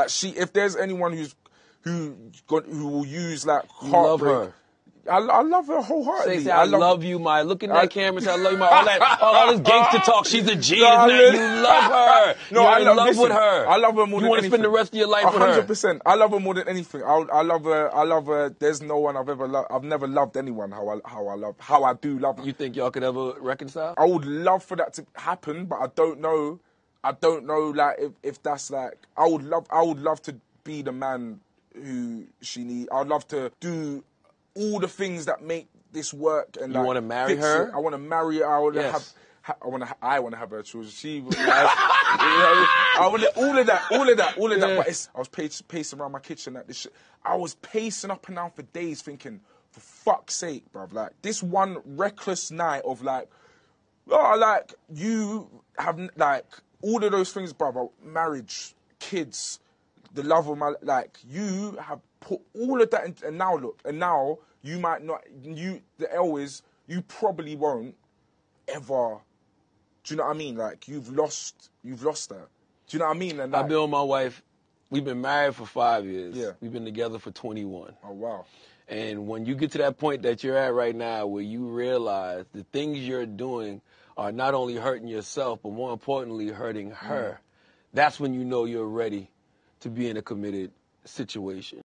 Like she, if there's anyone who's who got who will use like You love her. I, I love her wholeheartedly. Say, say, I, love, you, Maya. Look in that I- camera say, I love you, Maya. All, that, all, all this gangster talk. She's a G. No, man. You love her. No, You're I love, love listen, with her. I love her more you than anything. spend the rest of your life with her. hundred percent. I love her more than anything. I, I love her. I love her. There's no one I've ever loved. I've never loved anyone how I how I love how I do love her. You think y'all could ever reconcile? I would love for that to happen, but I don't know. I don't know like if, if that's like I would love I would love to be the man who she need. I'd love to do all the things that make this work and You like, wanna marry her? it. I want to marry her. I want to Yes. have. ha- I want to. I want to have her children. She, like, you know, I want all of that, all of that, all of Yeah. that. But it's, I was pac- pacing around my kitchen at this shit. I was pacing up and down for days, thinking, for fuck's sake, bruv. Like this one reckless night of like, oh, like you have like all of those things, brother. Marriage, kids, the love of my like. You have put all of that, in, and now look, and now you might not. You the L is you probably won't ever. Do you know what I mean? Like you've lost, you've lost that. Do you know what I mean? And I've been with my wife. We've been married for five years. Yeah. We've been together for 21. oh wow, And when you get to that point that you're at right now where you realize the things you're doing are not only hurting yourself, but more importantly, hurting mm. her, that's when you know you're ready to be in a committed situation.